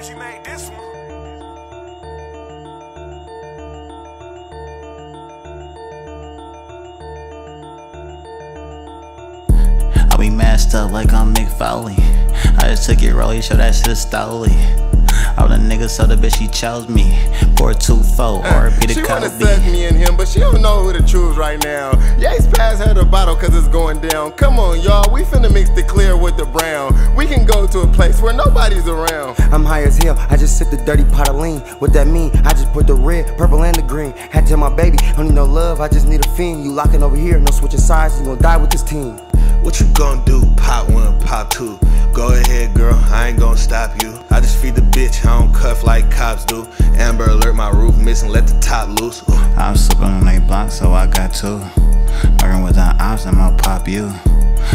Benji made this one. I be masked up like I'm Mick Foley. I just took it rolly, show that shit stolely. All the niggas so the bitch she chose me. Four two four, RP She to wanna Kobe. suck me and him, but she don't know who to choose right now. Cause it's going down. Come on, y'all, we finna mix the clear with the brown. We can go to a place where nobody's around. I'm high as hell, I just sip the dirty pot of lean. What that mean? I just put the red, purple, and the green. Had to tell my baby, I don't need no love, I just need a fiend. You locking over here, no switching sides, you gon' die with this team. What you gon' do? Pop one, pop two. Go ahead, girl, I ain't gon' stop you. I just feed the bitch, I don't cuff like cops do. Amber alert, my roof missing, let the top loose. Ooh. I'm sipping on they block, so I got two. Working with the ops, I'ma pop you.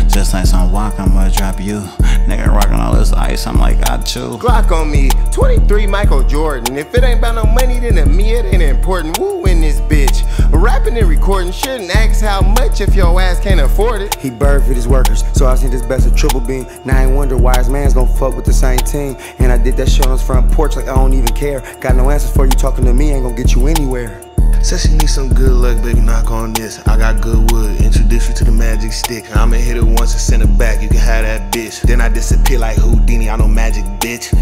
Just like some walk, I'ma drop you. Nigga rockin' all this ice, I'm like, I chew. Glock on me, 23 Michael Jordan. If it ain't about no money, then to me it ain't important. Woo in this bitch. Rapping and recording shouldn't ask how much if your ass can't afford it. He bird for his workers, so I seen this best of triple beam. Now I ain't wonder why his mans gon' fuck with the same team. And I did that shit on his front porch like I don't even care. Got no answers for you talking to me, ain't gon' get you anywhere. Said she need some good luck, baby, knock on this. I got good wood, introduce you to the magic stick. I'ma hit it once and send it back, you can have that bitch. Then I disappear like Houdini, I know magic, bitch.